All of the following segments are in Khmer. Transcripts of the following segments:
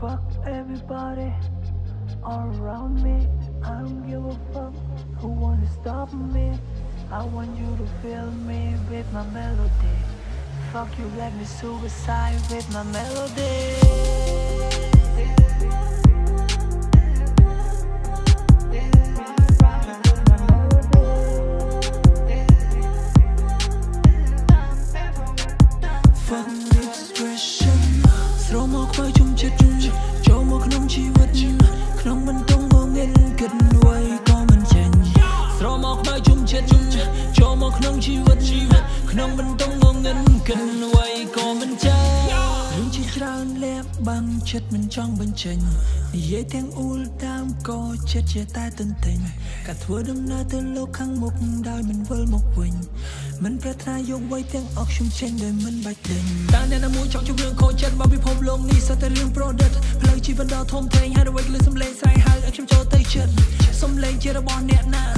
Fuck everybody around me. I don't give a fuck who wanna stop me. I want you to fill me with my melody. Fuck you, let me suicide with my melody. កក្នុងជីវិតក្នុងមិនតងងងឹតគិតអ្វីក៏មិនចេញរឿងជាច្រើនលាបបាំងចិត្តមិនចង់បញ្ចេញនិយាយទាំងអ៊ូលតាមក៏ចិត្តជាតែទន្ទិញកាធ្វើដំណើរទៅលោកខាងមុខដោយមិនវិលមកវិញមិនប្រាថ្នាយកໄວទាំងអស់ខ្ញុំចេញដោយមិនបាច់ដេញតើអ្នកណាមួយចង់ជុំរឿងខូចចិត្តមកពិភពលោកនេះសតែរឿង product ផ្លូវជីវិតដ៏ធំធេងហើយអ្វីលើសំឡេងស្រែកហៅឲ្យខ្ញុំចូលទៅចិត្តសំឡេងជារបស់អ្នកណា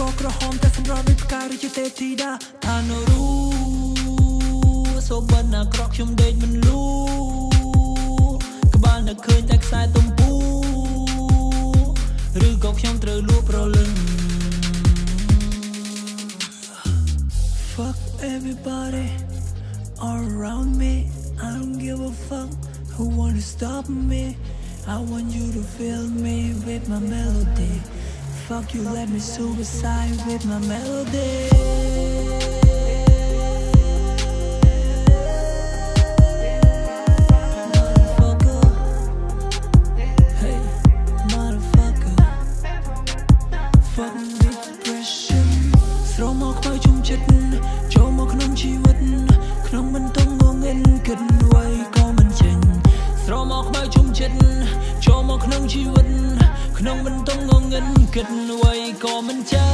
ពណ៌ក្រហមតែសម្រាប់ដូចផ្កាឬជាទេពធីតាថានរូសូបិនអាក្រក់ខ្ញុំដេកមិនលូក្បាលនៅឃើញតែខ្សែទំពូឬក៏ខ្ញុំត្រូវលួចប្រលឹង Fuck everybody all around me. I don't give a fuck who wanna stop me. I want you to fill me with my melody. Fuck you, let me suicide with my melody. Hey, motherfucker. Fuck depression ស្រមកខ្មៅជុំចិត្តចូលមកក្នុងជីវិតក្នុងមិនតងងងឹតគិតអ្វីក៏មិនចា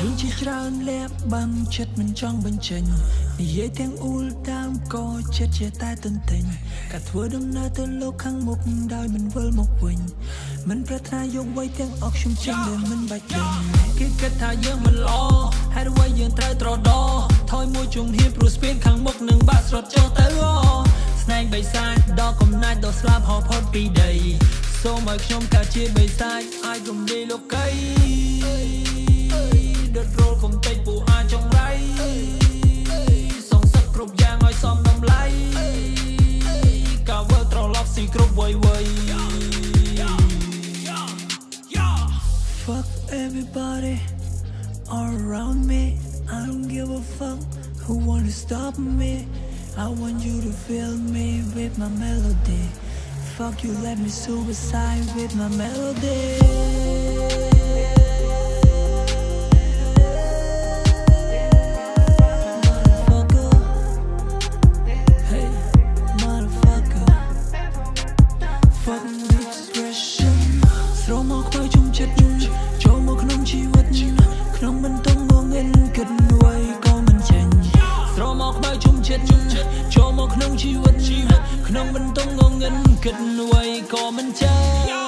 រឿងជាច្រើនលាបបាំងចិត្តមិនចង់បញ្ចេញនិយាយទាំងអ៊ូលតាមក៏ចិត្តជាតែទន្ទិញកាធ្វើដំណើរទៅលោកខាងមុខដោយមិនវិលមកវិញមិនប្រាថ្នាយកໄວទាំងអស់ខ្ញុំចេញដែលមិនបាច់ដេញគេគិតថាយើងមិនល្អហេតុអ្វីយើងត្រូវត្រដោថយមួយជំហានព្រោះស្ពានខាងមុខនឹងបាក់ស្រុតចុះទៅអ ស្នែងបិសាចដល់កំណាច់ដល់ស្លាប់ហោផុតពីដីសូមឲ្យខ្ញុំកើតជាបិសាចអាចរំលាយលោកីដុតរលកំតិចពូអាចចង្រៃសងសឹកគ្រប់យ៉ាងឲ្យសមតម្លៃកាវើត្រឡប់ស៊ីគ្រប់វ័យវ័យ Fuck everybody all around me. I don't give a fuck who wanna stop me. I want you to fill me with my melody. Fuck you, let me suicide with my melody. Motherfucker. Hey, motherfucker. Fuck expression ស្គិតអ្វីក៏មិនចា